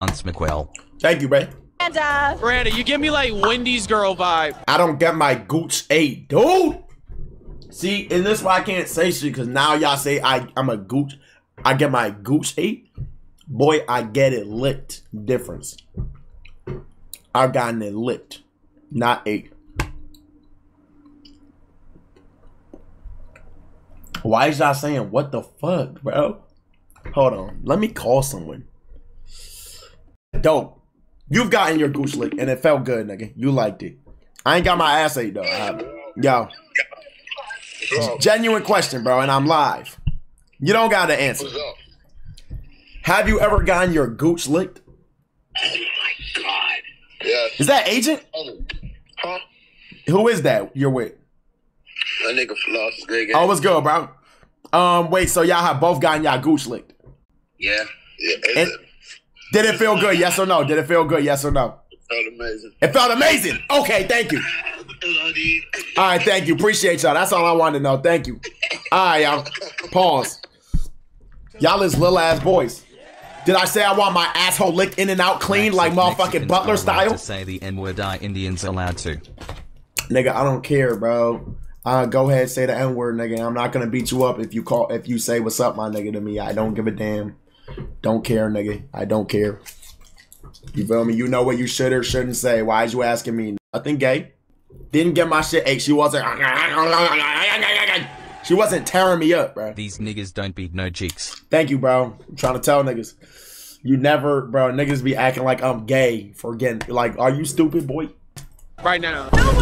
Lance McQuell. Thank you, bro. And uh, Miranda, you give me like Wendy's girl vibe. I don't get my gooch eight, dude. See, and this why I can't say shit because now y'all say I I'm a gooch. I get my gooch eight. Boy, I get it licked. Difference. I've gotten it licked, not eight. Why is y'all saying what the fuck, bro? Hold on. Let me call someone. Dope. You've gotten your goose lick and it felt good, nigga. You liked it. I ain't got my ass ate though. I. Yo. Genuine question, bro, and I'm live. You don't gotta answer. What's up? Have you ever gotten your gooch licked? Yes. Is that agent? Huh? Who is that you're with? That nigga floss. Nigga. Oh, what's good, bro? Um, wait, so y'all have both gotten y'all gooch licked. Yeah. Yeah. And- Did it feel good? Yes or no? Did it feel good? Yes or no? It felt amazing. It felt amazing. Okay, thank you. All right, thank you. Appreciate y'all. That's all I wanted to know. Thank you. All right, y'all. Pause. Y'all is little ass boys. Did I say I want my asshole licked in and out clean like motherfucking Mexicans Butler style? To say the N word, I Indians allowed to? Nigga, I don't care, bro. Uh, go ahead, say the N word, nigga. I'm not gonna beat you up if you call if you say what's up, my nigga, to me. I don't give a damn. Don't care, nigga. I don't care. You feel me? You know what you should or shouldn't say. Why is you asking me? Nothing gay. Didn't get my shit ate. She wasn't. She wasn't tearing me up, bro. These niggas don't beat no cheeks. Thank you, bro. I'm trying to tell niggas. You never, bro. Niggas be acting like I'm gay for getting like, are you stupid, boy? Right now. no way.